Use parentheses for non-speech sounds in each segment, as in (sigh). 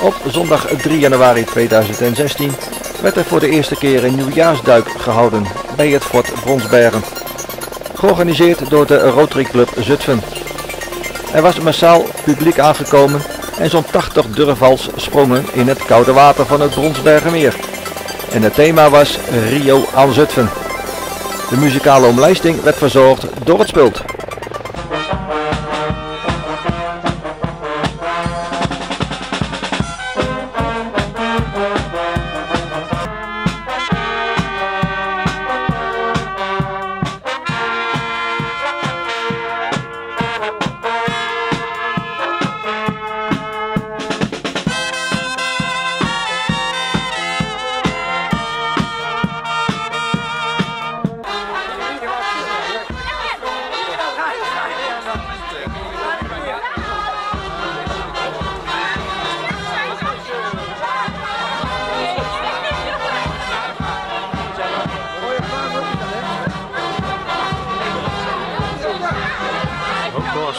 Op zondag 3 januari 2016 werd er voor de eerste keer een nieuwjaarsduik gehouden bij het Fort Bronsbergen. Georganiseerd door de Rotary Club Zutphen. Er was massaal publiek aangekomen en zo'n 80 durvals sprongen in het koude water van het Bronsbergenmeer. En het thema was Rio aan Zutphen. De muzikale omlijsting werd verzorgd door het Spult.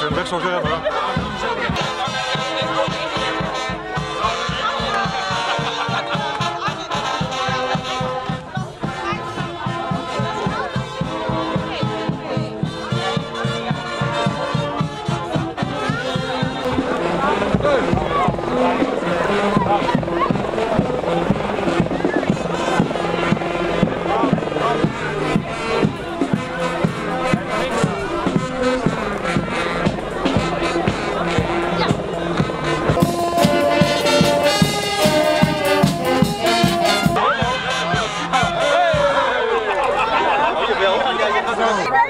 Oh, als je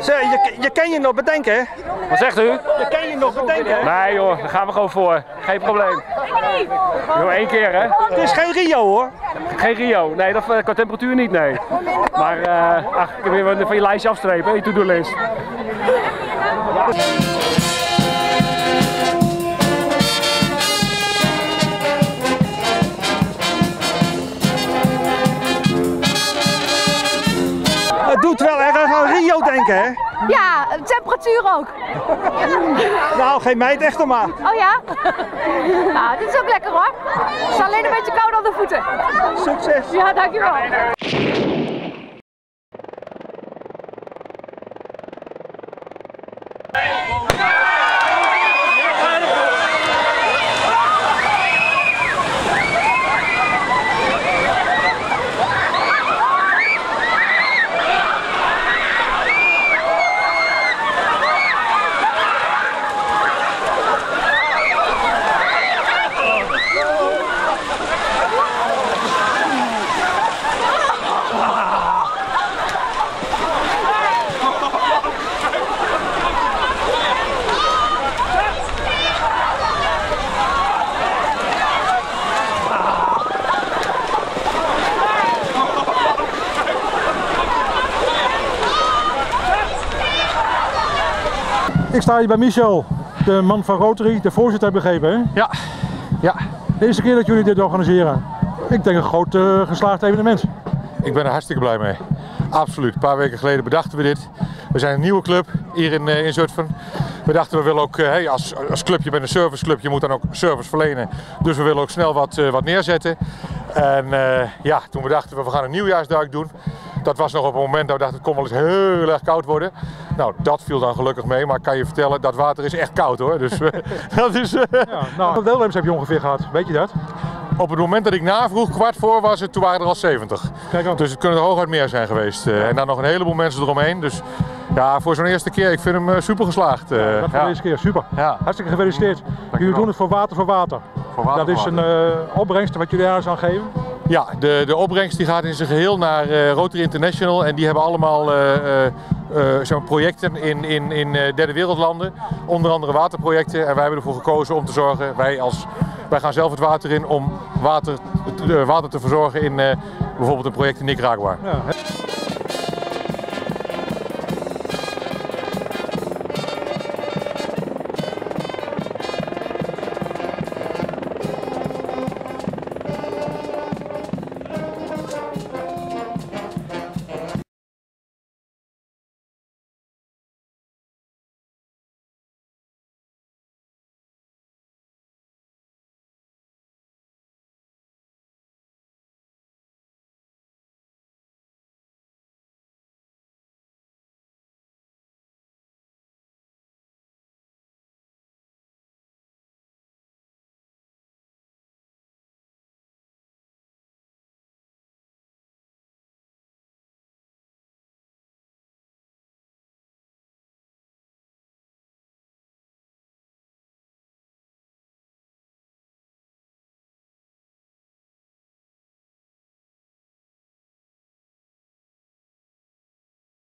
Zeg, je, je kan je nog bedenken, hè? Wat zegt u? Je kan je nog bedenken, hè? Nee joh, daar gaan we gewoon voor. Geen probleem. Joh, één keer hè. Het is geen Rio, hoor. Geen Rio. Nee, dat eh, qua temperatuur niet, nee. Maar eh, ach, ik heb weer van je lijstje afstrepen, je to-do list. Aan hè? Ja, temperatuur ook. (laughs) Nou, geen meid echt maar. Oh ja? Nou, dit is ook lekker hoor. Het is alleen een beetje koud aan de voeten. Succes. Ja, dankjewel. Ik sta hier bij Michel, de man van Rotary, de voorzitter heb begrepen. Hè? Ja, ja. De eerste keer dat jullie dit organiseren. Ik denk een groot eh, geslaagd evenement. Ik ben er hartstikke blij mee. Absoluut. Een paar weken geleden bedachten we dit. We zijn een nieuwe club hier in, eh, in Zutphen. We dachten we willen ook, eh, hey, als, als club, je bent een serviceclub, je moet dan ook service verlenen. Dus we willen ook snel wat, wat neerzetten. En eh, ja, toen we dachten we, we gaan een nieuwjaarsduik doen. Dat was nog op een moment dat we dachten het kon wel eens heel erg koud worden. Nou, dat viel dan gelukkig mee. Maar ik kan je vertellen, dat water is echt koud hoor. Dus eh, (laughs) dat is... eh, Ja, nou, hoeveel deelnemers heb je ongeveer gehad? Weet je dat? Op het moment dat ik navroeg, kwart voor was het, toen waren er al 70. Kijk. Dus het kunnen er hooguit meer zijn geweest. Eh, En dan nog een heleboel mensen eromheen. Dus ja, voor zo'n eerste keer, ik vind hem super geslaagd. dat voor ja. deze keer, super. Ja. Hartstikke gefeliciteerd. Jullie doen het voor water voor water. Voor water dat is een opbrengst wat jullie daar aan geven. Ja, de, de opbrengst die gaat in zijn geheel naar eh, Rotary International. En die hebben allemaal eh, eh, zo'n projecten in, in, in derde wereldlanden. Onder andere waterprojecten. En wij hebben ervoor gekozen om te zorgen, wij, als, wij gaan zelf het water in om water, te- water te verzorgen in bijvoorbeeld een project in Nicaragua. Ja.